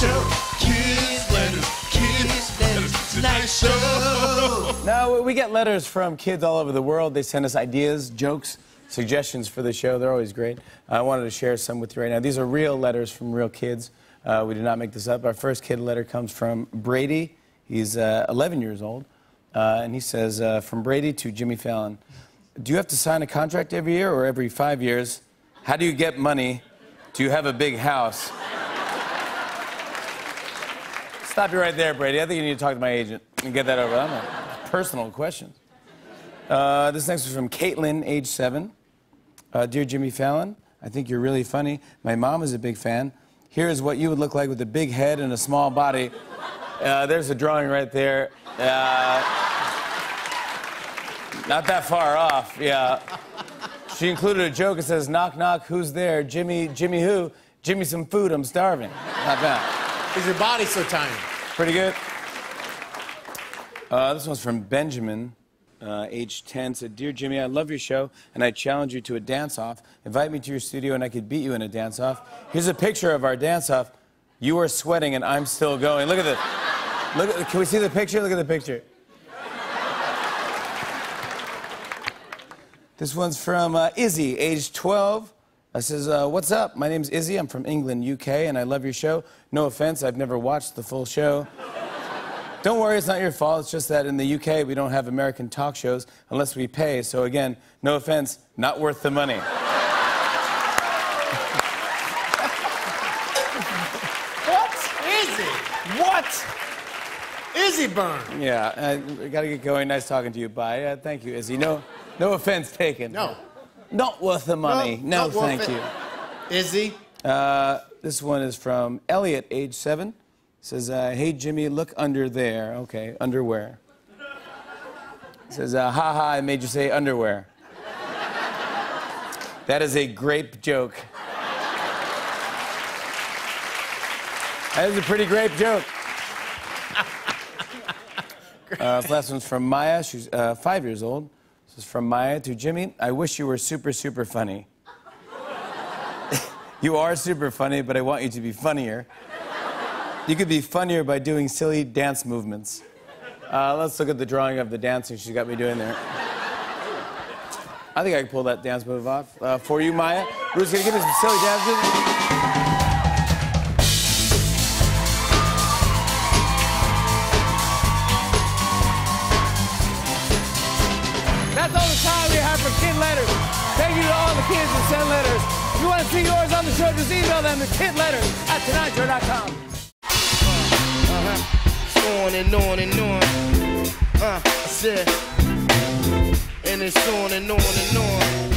show. Kids letters, kids letters, tonight show. Now, we get letters from kids all over the world. They send us ideas, jokes, suggestions for the show. They're always great. I wanted to share some with you right now. These are real letters from real kids. Uh, we did not make this up. Our first kid letter comes from Brady. He's uh, 11 years old. Uh, and he says, uh, From Brady to Jimmy Fallon, do you have to sign a contract every year or every five years? How do you get money? Do you have a big house? Stop you right there, Brady. I think you need to talk to my agent and get that over. I'm a personal question. Uh, this next is from Caitlin, age seven. Uh, Dear Jimmy Fallon, I think you're really funny. My mom is a big fan. Here is what you would look like with a big head and a small body. Uh, there's a drawing right there. Uh, not that far off, yeah. She included a joke that says, knock, knock, who's there? Jimmy, Jimmy who? Jimmy some food, I'm starving. Not bad. Is your body so tiny? Pretty good. Uh, this one's from Benjamin, uh, age 10. Said, Dear Jimmy, I love your show, and I challenge you to a dance off. Invite me to your studio, and I could beat you in a dance off. Here's a picture of our dance off. You are sweating, and I'm still going. Look at this. Look at, can we see the picture? Look at the picture. This one's from uh, Izzy, age 12. I says, uh, What's up? My name's Izzy. I'm from England, UK, and I love your show. No offense, I've never watched the full show. don't worry, it's not your fault. It's just that in the UK, we don't have American talk shows unless we pay. So, again, no offense, not worth the money. What? Izzy? what? Izzy burn. Yeah, uh, we gotta get going. Nice talking to you. Bye. Uh, thank you, Izzy. No, no offense taken. No. Not worth the money. No, worth thank it. you. Izzy? Uh, this one is from Elliot, age seven. Says, uh, "Hey Jimmy, look under there." Okay, underwear. Says, uh, "Ha ha, I made you say underwear." That is a grape joke. That is a pretty grape joke. Uh, this last one's from Maya. She's uh, five years old. This is from Maya to Jimmy. I wish you were super, super funny. you are super funny, but I want you to be funnier. You could be funnier by doing silly dance movements. Uh, let's look at the drawing of the dancing she's got me doing there. I think I can pull that dance move off. Uh, for you, Maya. Bruce, gonna give me some silly dance? That's all the time we have for kid letters. Thank you to all the kids that send letters. If you want to see yours on the show, just email them to kidletters at tonightshow.com. Uh-huh. On and on and on. Uh, I said. And it's on and on and on